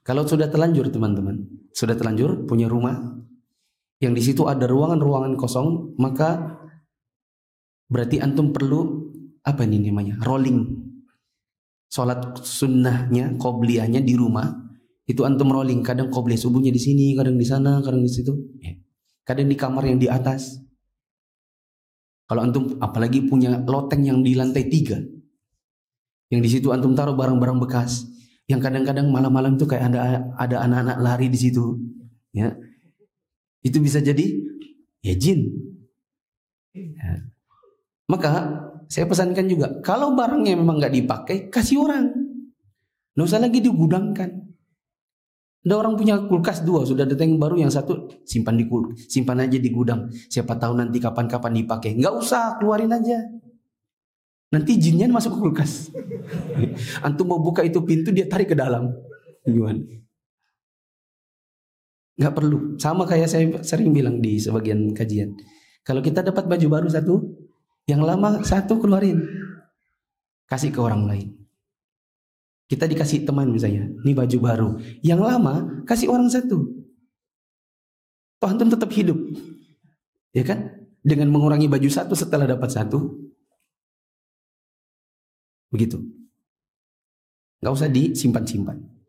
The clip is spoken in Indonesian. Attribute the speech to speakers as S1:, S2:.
S1: Kalau sudah terlanjur teman-teman, sudah terlanjur punya rumah yang di situ ada ruangan-ruangan kosong, maka berarti antum perlu apa ini namanya? rolling. Salat sunnahnya, qobliyahnya di rumah itu antum rolling, kadang qobliyah subuhnya di sini, kadang di sana, kadang di situ. Ya. Kadang di kamar yang di atas. Kalau antum apalagi punya loteng yang di lantai tiga, yang di situ antum taruh barang-barang bekas, yang kadang-kadang malam-malam itu kayak ada ada anak-anak lari di situ, ya itu bisa jadi ya jin. Ya. Maka saya pesankan juga, kalau barangnya memang nggak dipakai, kasih orang. Nggak usah lagi digudangkan. Ada orang punya kulkas dua, sudah datang yang baru, yang satu simpan di kul, simpan aja di gudang. Siapa tahu nanti kapan-kapan dipakai. Nggak usah, keluarin aja. Nanti jinnya masuk ke kulkas. Antum mau buka itu pintu, dia tarik ke dalam. Gimana? Nggak perlu. Sama kayak saya sering bilang di sebagian kajian. Kalau kita dapat baju baru satu, yang lama satu keluarin. Kasih ke orang lain. Kita dikasih teman misalnya, ini baju baru. Yang lama kasih orang satu. Toh antum tetap hidup. Ya kan? Dengan mengurangi baju satu setelah dapat satu. Begitu. Gak usah disimpan-simpan.